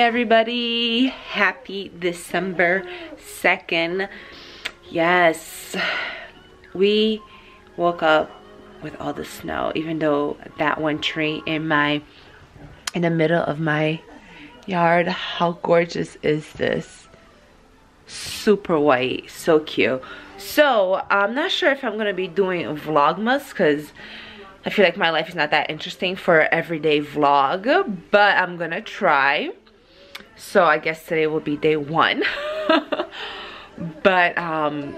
Everybody. Happy December 2nd. Yes, we woke up with all the snow, even though that one tree in my, in the middle of my yard, how gorgeous is this? Super white, so cute. So, I'm not sure if I'm gonna be doing Vlogmas because I feel like my life is not that interesting for everyday vlog, but I'm gonna try. So I guess today will be day one. but um,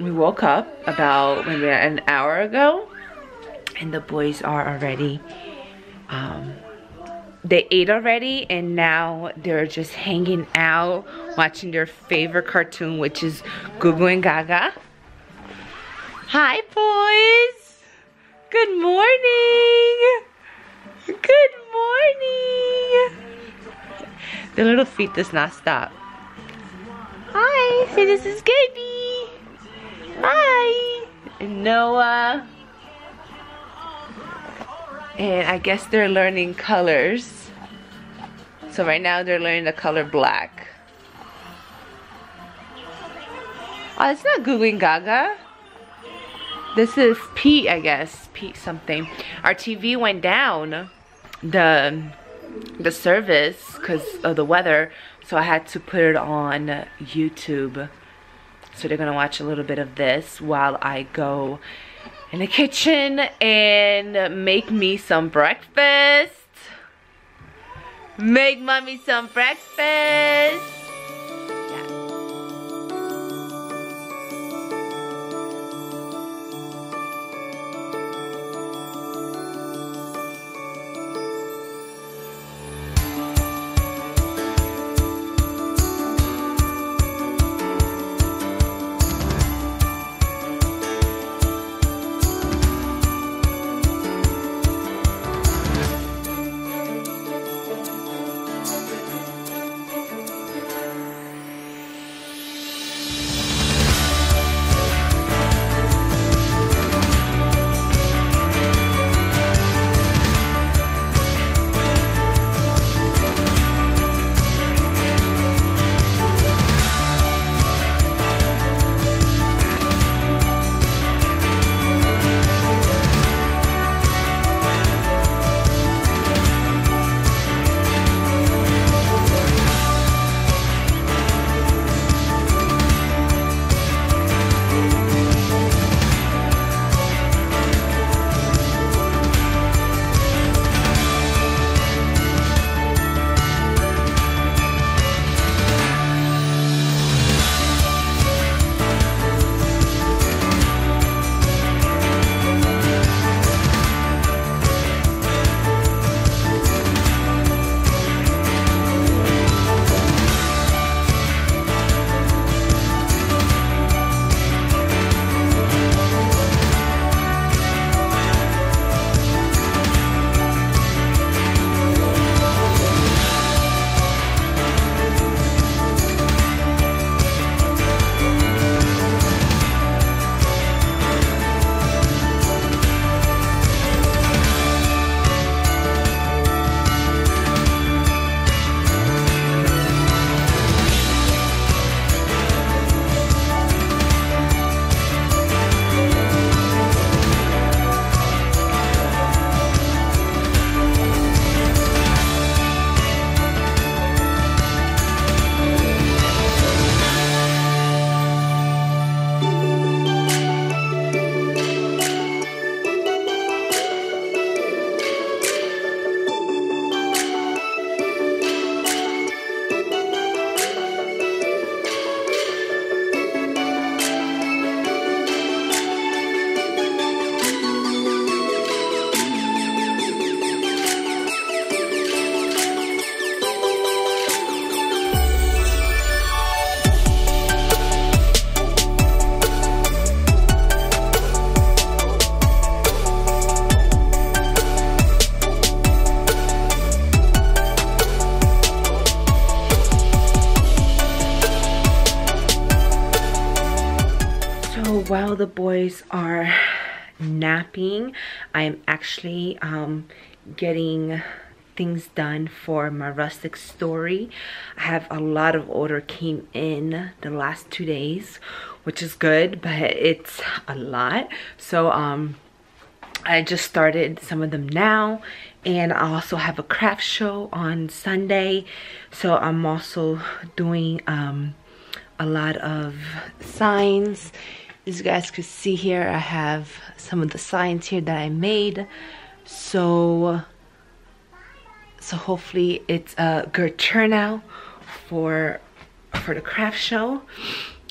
we woke up about maybe an hour ago and the boys are already, um, they ate already and now they're just hanging out watching their favorite cartoon which is Gugu and Gaga. Hi boys! Good morning. Good morning. The little feet does not stop. Hi, say this is Gaby. Hi. Noah. And I guess they're learning colors. So right now they're learning the color black. Oh, it's not Gugu Gaga. This is Pete, I guess. Pete something. Our TV went down. The the service because of the weather. So I had to put it on YouTube. So they're gonna watch a little bit of this while I go in the kitchen and make me some breakfast. Make mommy some breakfast. While the boys are napping, I am actually um, getting things done for my rustic story. I have a lot of order came in the last two days, which is good, but it's a lot. So um, I just started some of them now and I also have a craft show on Sunday. So I'm also doing um, a lot of signs. As you guys can see here, I have some of the signs here that I made. So, so hopefully it's a good turnout for for the craft show.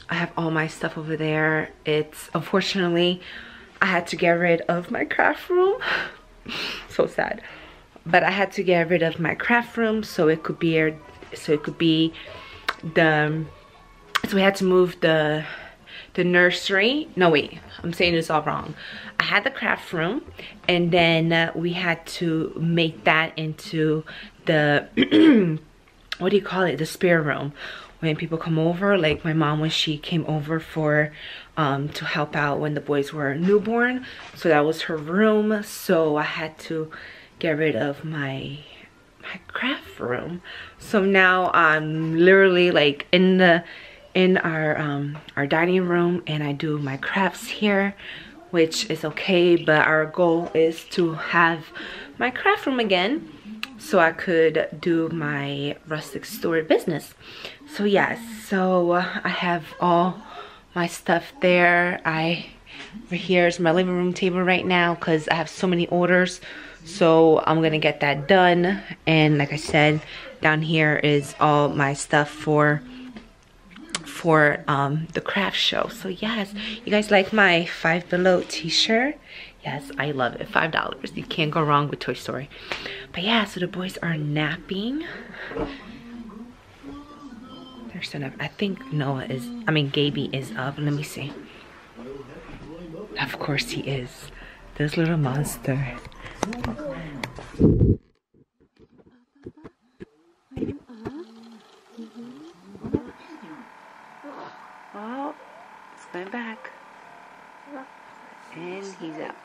I have all my stuff over there. It's unfortunately I had to get rid of my craft room. so sad. But I had to get rid of my craft room so it could be so it could be the so we had to move the the nursery. No wait i'm saying this all wrong. I had the craft room and then uh, we had to make that into the what do you call it? The spare room. When people come over like my mom when she came over for um, to help out when the boys were newborn. So that was her room. So i had to get rid of my my craft room. So now i'm literally like in the in our um our dining room and i do my crafts here which is okay but our goal is to have my craft room again so i could do my rustic store business. So yes so uh, i have all my stuff there. I over here is my living room table right now because i have so many orders. So i'm gonna get that done and like i said down here is all my stuff for for um the craft show so yes you guys like my five below t-shirt yes i love it five dollars you can't go wrong with toy story but yeah so the boys are napping they're still up. I think Noah is, I mean, Gaby is up. Let me see. Of course he is. This little monster. Oh, back. And he's up.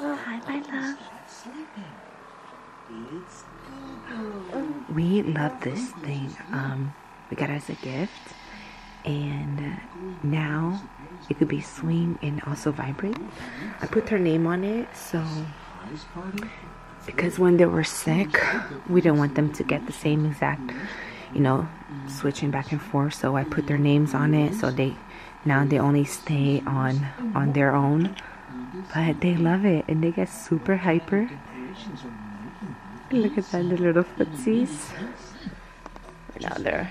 Oh, hi, my love. We love this thing. Um, we got it as a gift, and now it could be swing and also vibrate. I put her name on it, so because when they were sick, we didn't want them to get the same exact, you know, switching back and forth. So I put their names on it, so they now they only stay on on their own. But they love it, and they get super hyper. Look at that, the little footsies. Now they're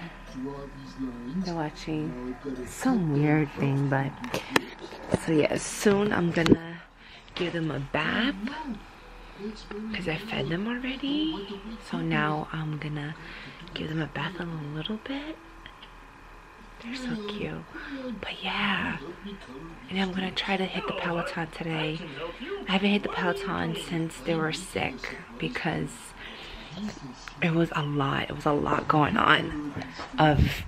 they're watching some weird thing, but so yeah, soon I'm gonna give them a bath because I fed them already. So now I'm gonna give them a bath in a little bit. They're so cute. But yeah. And I'm gonna try to hit the Peloton today. I haven't hit the Peloton since they were sick because it was a lot it was a lot going on of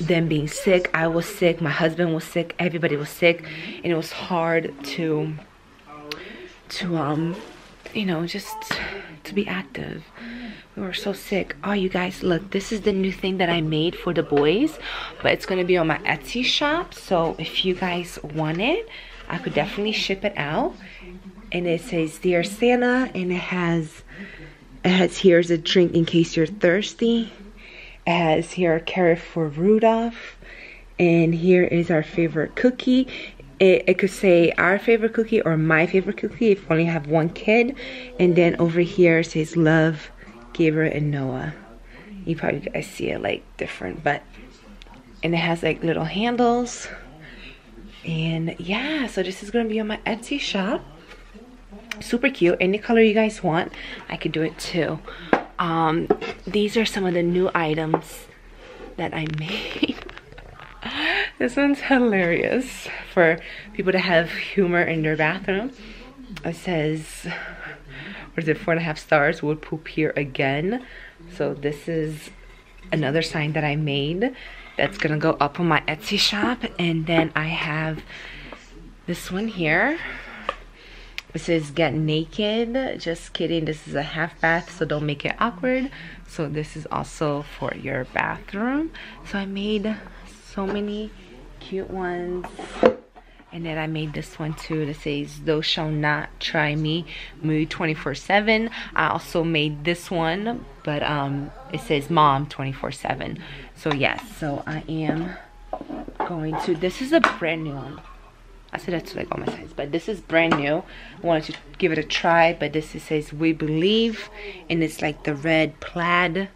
them being sick i was sick my husband was sick everybody was sick and it was hard to to um you know just to be active we were so sick oh you guys look this is the new thing that i made for the boys but it's going to be on my etsy shop so if you guys want it i could definitely ship it out and it says dear santa and it has it has here's a drink in case you're thirsty. It has here a carrot for Rudolph. And here is our favorite cookie. It, it, could say our favorite cookie or my favorite cookie if only have one kid. And then over here it says love, Gabriel, and Noah. You probably guys see it like different, but and it has like little handles. And yeah, so this is gonna be on my Etsy shop super cute any color you guys want i could do it too um these are some of the new items that i made this one's hilarious for people to have humor in their bathroom. It says what is it four and a half stars would poop here again. So this is another sign that i made that's gonna go up on my etsy shop. And then i have this one here. It says get naked. Just kidding. This is a half bath so don't make it awkward. So this is also for your bathroom. So i made so many cute ones. And then I made this one too that says thou shall not try me. Mood 24 7 I also made this one but um it says mom 24 7 so yes so I am going to this is a brand new one. I said that's like all my size but this is brand new. I wanted to give it a try but this it says we believe and it's like the red plaid.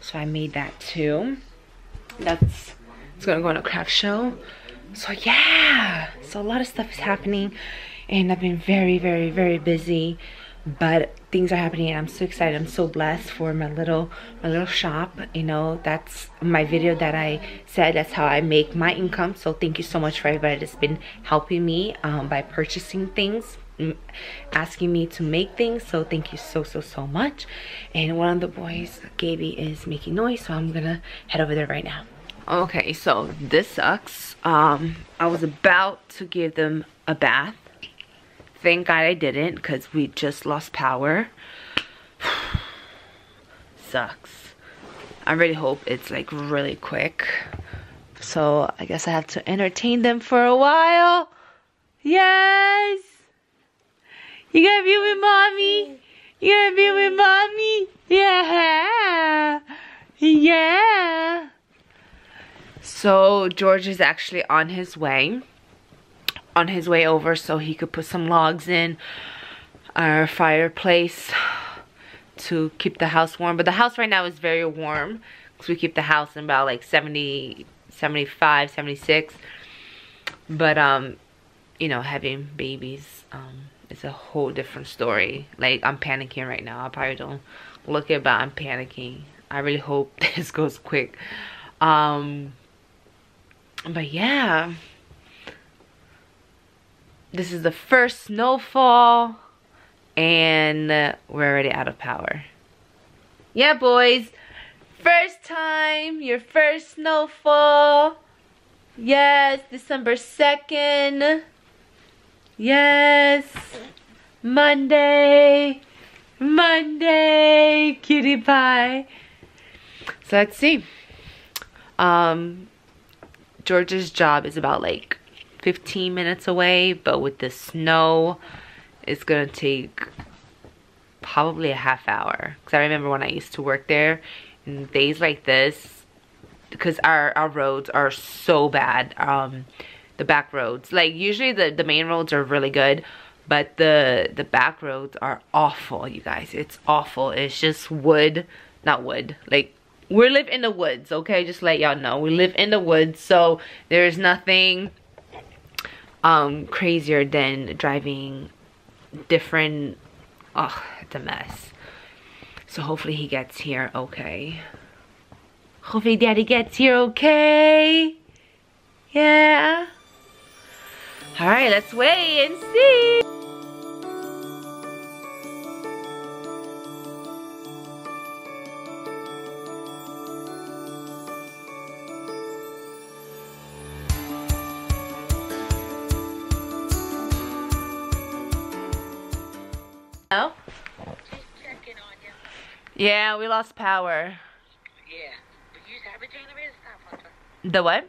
So I made that too. That's it's gonna go on a craft show. So yeah. So a lot of stuff is happening and I've been very very very busy but things are happening and I'm so excited. I'm so blessed for my little my little shop you know. That's my video that I said. That's how I make my income. So thank you so much for everybody that's been helping me um, by purchasing things asking me to make things. So thank you so so so much. And one of the boys Gaby is making noise so I'm gonna head over there right now okay so this sucks. Um i was about to give them a bath. Thank god i didn't because we just lost power. Sucks. I really hope it's like really quick. So i guess i have to entertain them for a while. Yes! You gotta be with mommy. You gotta be with mommy. Yeah. Yeah so George is actually on his way. On his way over so he could put some logs in our fireplace to keep the house warm. But the house right now is very warm because we keep the house in about like 70, 75, 76. But, um, you know, having babies um, is a whole different story. Like, I'm panicking right now. I probably don't look it, but I'm panicking. I really hope this goes quick. Um, but yeah. This is the first snowfall and we're already out of power. Yeah boys. First time your first snowfall. Yes december 2nd yes. Monday. Monday cutie pie. So let's see. Um George's job is about like 15 minutes away, but with the snow, it's gonna take probably a half hour. Cause I remember when I used to work there, in days like this, because our, our roads are so bad, um, the back roads. Like usually the, the main roads are really good, but the, the back roads are awful, you guys. It's awful. It's just wood, not wood, like we live in the woods okay? Just let y'all know. We live in the woods so there's nothing um crazier than driving different oh it's a mess. So hopefully he gets here okay? Hopefully daddy gets here okay? Yeah? All right let's wait and see Oh? Yeah, we lost power. Yeah. You have a generator? The what?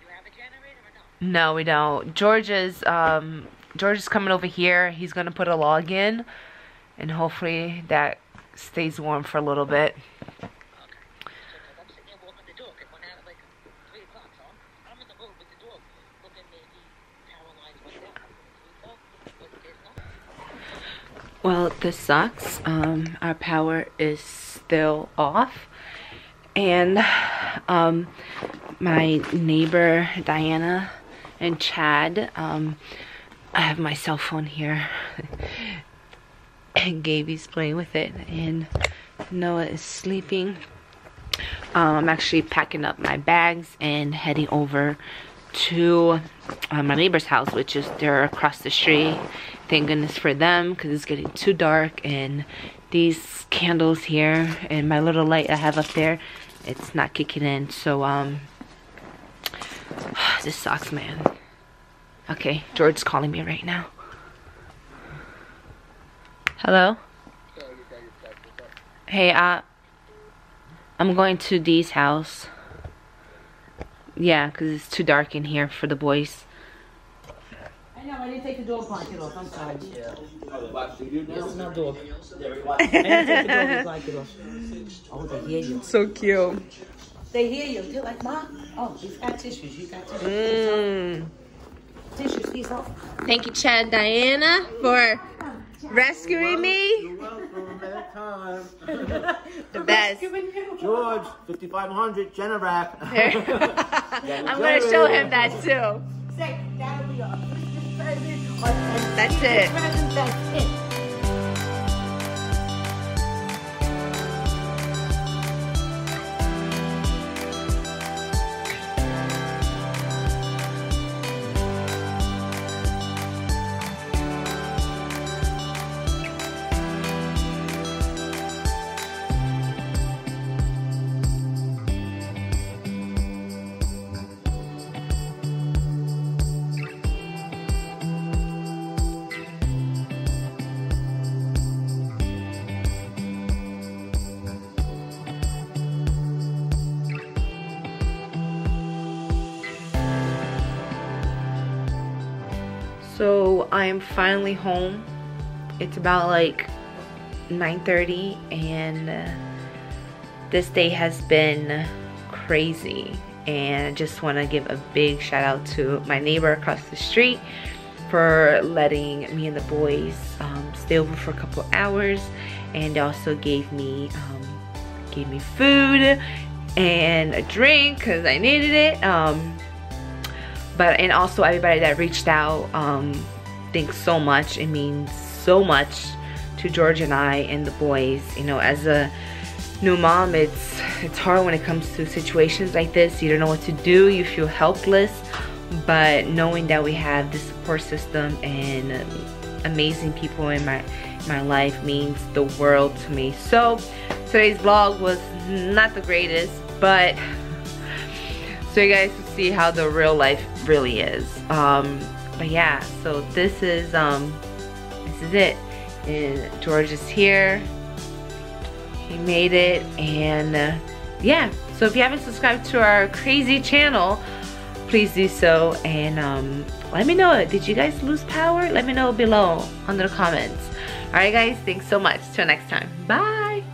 You have a generator or no? No, we don't. George is um George is coming over here. He's gonna put a log in and hopefully that stays warm for a little bit. Well, this sucks. Um, our power is still off. And um, my neighbor, Diana and Chad, um, I have my cell phone here. and Gaby's playing with it. And Noah is sleeping. Um, I'm actually packing up my bags and heading over to uh, my neighbor's house, which is there across the street thank goodness for them because it's getting too dark and these candles here and my little light I have up there it's not kicking in so um this sucks man okay George's calling me right now Hello? Hey, uh, I'm going to Dee's house. Yeah, because it's too dark in here for the boys. I know, I didn't take the dog blanket off, I'm sorry. Yes, no dog. I didn't take the dog blanket off. Oh, they hear you. So cute. They hear you. They're like, Mom, oh, he's got tissues, you got tissues. Mmm. Tissues, these off. Thank you, Chad Diana, for rescuing me. You're welcome. Anytime. The best. George, 5500 Generac. I'm going to show him that too. Say, that'll So I am finally home. It's about like 9.30 and uh, this day has been crazy. And I just want to give a big shout out to my neighbor across the street for letting me and the boys um, stay over for a couple hours. And also gave me, um, gave me food and a drink because I needed it. Um, but and also everybody that reached out um thanks so much. It means so much to george and i and the boys. You know as a new mom it's it's hard when it comes to situations like this. You don't know what to do. You feel helpless. But knowing that we have the support system and amazing people in my my life means the world to me. So today's vlog was not the greatest but so you guys can see how the real life really is. Um but yeah so this is um this is it. And george is here. He made it. And uh, yeah so if you haven't subscribed to our crazy channel please do so. And um let me know did you guys lose power? Let me know below under the comments. All right guys thanks so much. Till next time. Bye